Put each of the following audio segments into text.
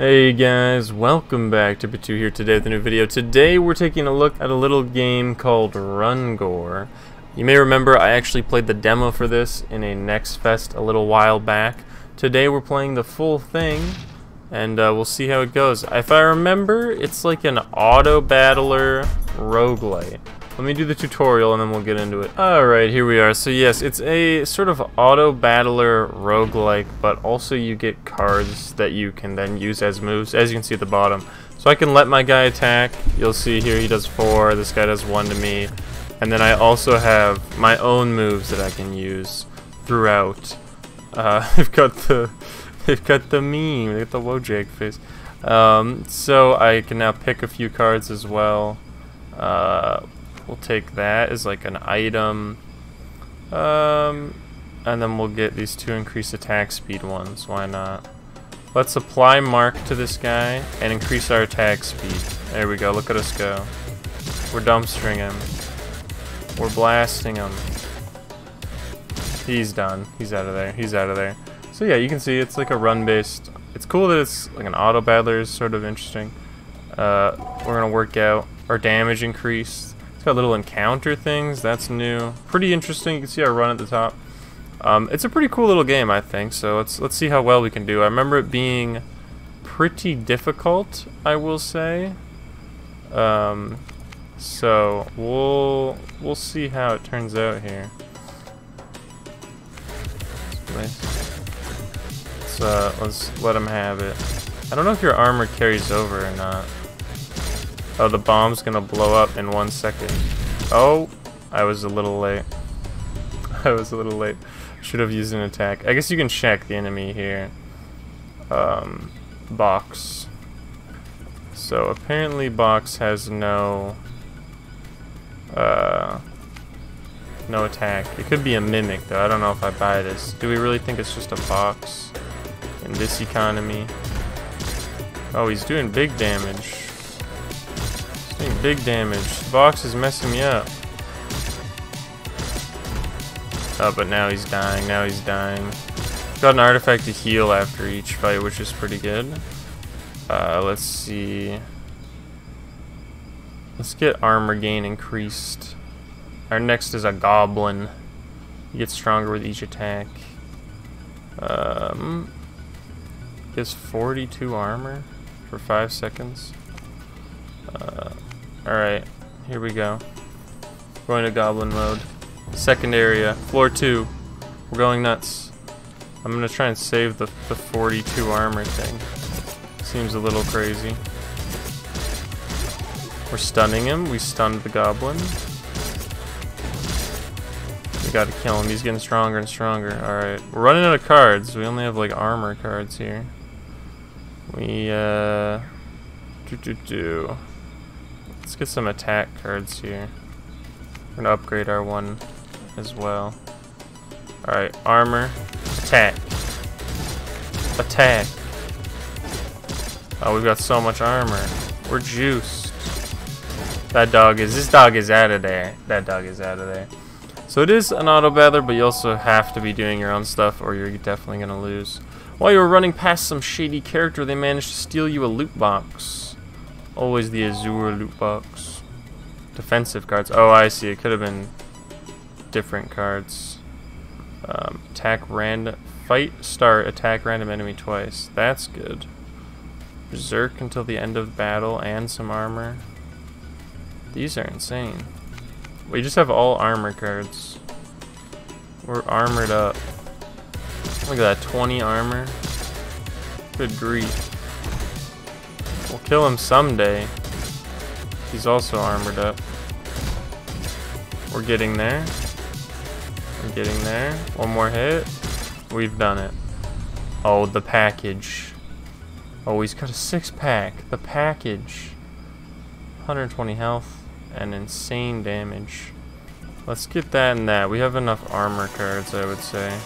Hey guys, welcome back to Batu here today with a new video. Today we're taking a look at a little game called Rungore. You may remember I actually played the demo for this in a Next Fest a little while back. Today we're playing the full thing and uh, we'll see how it goes. If I remember, it's like an auto battler roguelite. Let me do the tutorial and then we'll get into it. Alright, here we are. So yes, it's a sort of auto battler roguelike, but also you get cards that you can then use as moves, as you can see at the bottom. So I can let my guy attack. You'll see here he does four, this guy does one to me. And then I also have my own moves that I can use throughout. Uh, I've got the they've got the meme, they got the Wojak face. Um, so I can now pick a few cards as well. Uh, We'll take that as like an item. Um, and then we'll get these two increased attack speed ones. Why not? Let's apply mark to this guy and increase our attack speed. There we go. Look at us go. We're dumpstering him. We're blasting him. He's done. He's out of there. He's out of there. So yeah, you can see it's like a run-based. It's cool that it's like an auto battler is sort of interesting. Uh, we're gonna work out our damage increased. it's got little encounter things. That's new. Pretty interesting. You can see our run at the top. Um, it's a pretty cool little game, I think. So let's let's see how well we can do. I remember it being pretty difficult, I will say. Um, so we'll we'll see how it turns out here. Let's uh, let's let him have it. I don't know if your armor carries over or not. Oh, the bomb's gonna blow up in one second. Oh, I was a little late. I was a little late. Should have used an attack. I guess you can check the enemy here. Um, box. So apparently box has no uh, no attack. It could be a mimic though. I don't know if I buy this. Do we really think it's just a box in this economy? Oh, he's doing big damage. Doing big damage. The box is messing me up. Oh, but now he's dying. Now he's dying. Got an artifact to heal after each fight, which is pretty good. Uh, let's see. Let's get armor gain increased. Our next is a goblin. He gets stronger with each attack. Um, gives 42 armor for 5 seconds. Uh, Alright, here we go. Going to goblin mode. Second area, floor 2. We're going nuts. I'm gonna try and save the, the 42 armor thing. Seems a little crazy. We're stunning him. We stunned the goblin. We gotta kill him. He's getting stronger and stronger. Alright. We're running out of cards. We only have like armor cards here. We, uh... Do do do. Let's get some attack cards here. We're gonna upgrade our one as well. Alright, armor, attack. Attack. Oh, we've got so much armor. We're juiced. That dog is, this dog is out of there. That dog is out of there. So it is an auto battler, but you also have to be doing your own stuff or you're definitely gonna lose. While you were running past some shady character, they managed to steal you a loot box. Always the Azure loot box. Defensive cards. Oh, I see. It could have been different cards. Um, attack random. Fight, start, attack random enemy twice. That's good. Berserk until the end of battle and some armor. These are insane. We just have all armor cards. We're armored up. Look at that, 20 armor. Good grief. Kill him someday. He's also armored up. We're getting there. We're getting there. One more hit. We've done it. Oh, the package. Oh, he's got a six pack. The package. 120 health and insane damage. Let's get that and that. We have enough armor cards, I would say.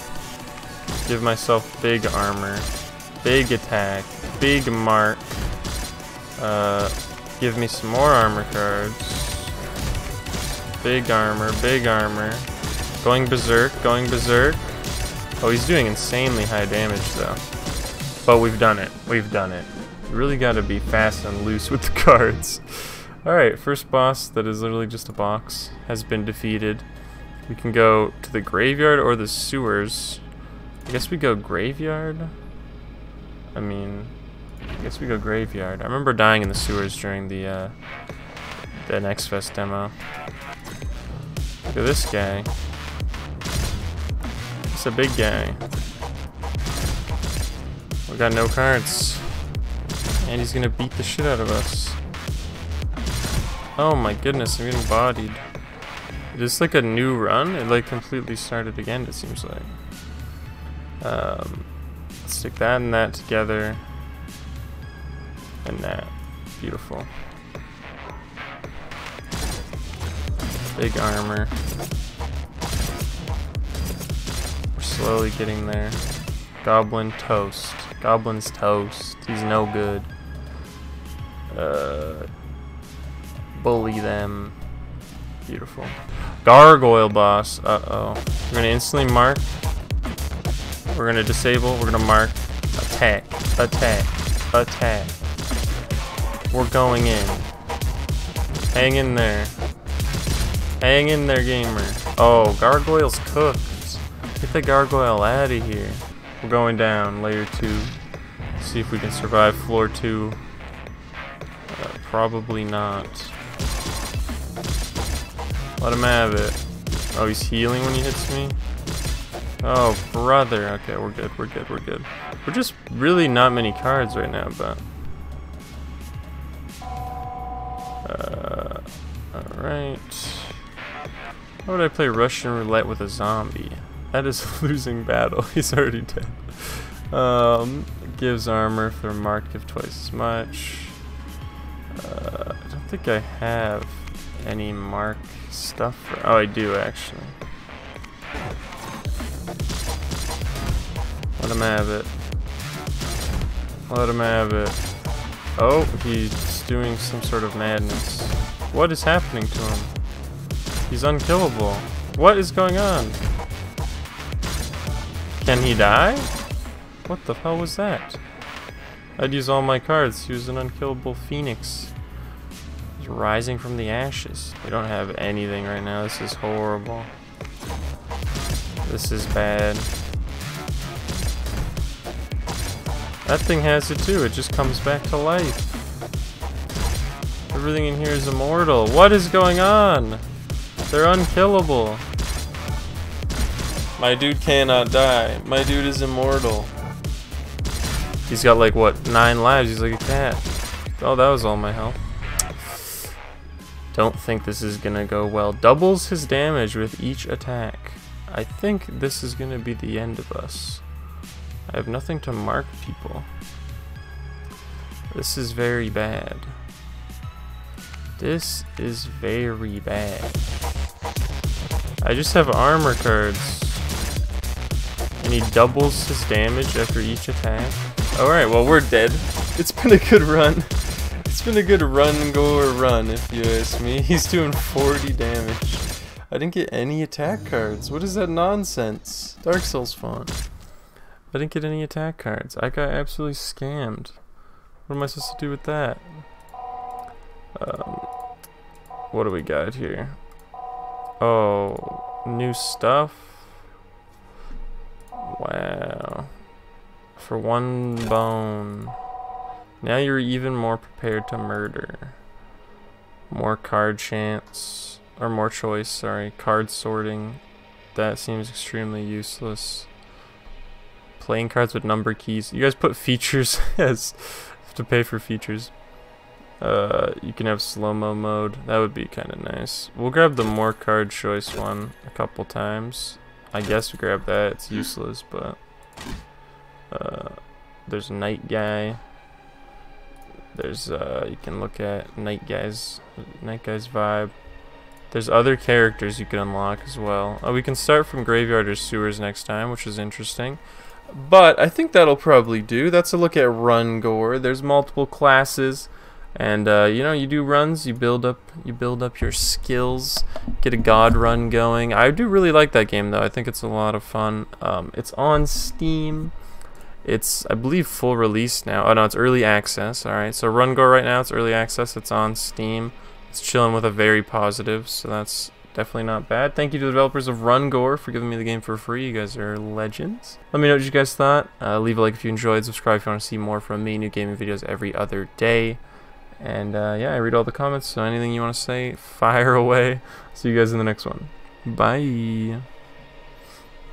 Give myself big armor. Big attack. Big mark. Uh, give me some more armor cards. Big armor, big armor. Going berserk, going berserk. Oh, he's doing insanely high damage though. But we've done it. We've done it. You really gotta be fast and loose with the cards. Alright, first boss that is literally just a box has been defeated. We can go to the graveyard or the sewers. I guess we go graveyard? I mean, I guess we go graveyard. I remember dying in the sewers during the, uh, the Next Fest demo. Look at this guy. It's a big guy. We got no cards. And he's gonna beat the shit out of us. Oh my goodness, I'm getting bodied. Is this like a new run? It like completely started again, it seems like. Um, stick that and that together. And that. Beautiful. Big armor. We're slowly getting there. Goblin toast. Goblin's toast. He's no good. Uh, bully them. Beautiful. Gargoyle boss. Uh-oh. We're gonna instantly mark. We're gonna disable. We're gonna mark. Attack. Attack. Attack. We're going in. Hang in there. Hang in there, gamer. Oh, gargoyle's cooked. Get the gargoyle out of here. We're going down, layer 2. See if we can survive floor 2. Uh, probably not. Let him have it. Oh, he's healing when he hits me? Oh, brother. Okay, we're good, we're good, we're good. We're just really not many cards right now, but... Uh, Alright. Why would I play Russian roulette with a zombie? That is a losing battle. He's already dead. Um, gives armor they're marked, give twice as much. Uh, I don't think I have any mark stuff. For, oh, I do actually. Let him have it. Let him have it. Oh, he's doing some sort of madness. What is happening to him? He's unkillable. What is going on? Can he die? What the hell was that? I'd use all my cards. He was an unkillable phoenix. He's rising from the ashes. We don't have anything right now. This is horrible. This is bad. That thing has it too. It just comes back to life. Everything in here is immortal. What is going on? They're unkillable. My dude cannot die. My dude is immortal. He's got like, what, nine lives? He's like a cat. Oh, that was all my health. Don't think this is gonna go well. Doubles his damage with each attack. I think this is gonna be the end of us. I have nothing to mark people. This is very bad. This is very bad. I just have armor cards. And he doubles his damage after each attack. Alright, well we're dead. It's been a good run. It's been a good run, go or run, if you ask me. He's doing 40 damage. I didn't get any attack cards. What is that nonsense? Dark Souls font. I didn't get any attack cards. I got absolutely scammed. What am I supposed to do with that? Um, what do we got here? Oh, new stuff? Wow. For one bone. Now you're even more prepared to murder. More card chance. Or more choice, sorry. Card sorting. That seems extremely useless. Playing cards with number keys. You guys put features as to pay for features. Uh, you can have slow-mo mode. That would be kind of nice. We'll grab the more card choice one a couple times. I guess we grab that. It's useless, but uh, there's knight guy. There's uh, you can look at knight guys, knight guys vibe. There's other characters you can unlock as well. Uh, we can start from graveyard or sewers next time, which is interesting. But I think that'll probably do. That's a look at Rungore. There's multiple classes and uh, you know you do runs you build up you build up your skills get a god run going I do really like that game though I think it's a lot of fun um, it's on Steam It's, I believe, full release now. Oh, no, it's early access. All right, so Rungore right now, it's early access. It's on Steam. It's chilling with a very positive, so that's definitely not bad. Thank you to the developers of Rungore for giving me the game for free. You guys are legends. Let me know what you guys thought. Uh, leave a like if you enjoyed. Subscribe if you want to see more from me. New gaming videos every other day. And uh, yeah, I read all the comments, so anything you want to say, fire away. See you guys in the next one. Bye.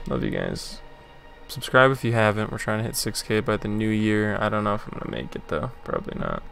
Love you guys. Subscribe if you haven't. We're trying to hit 6k by the new year. I don't know if I'm going to make it though. Probably not.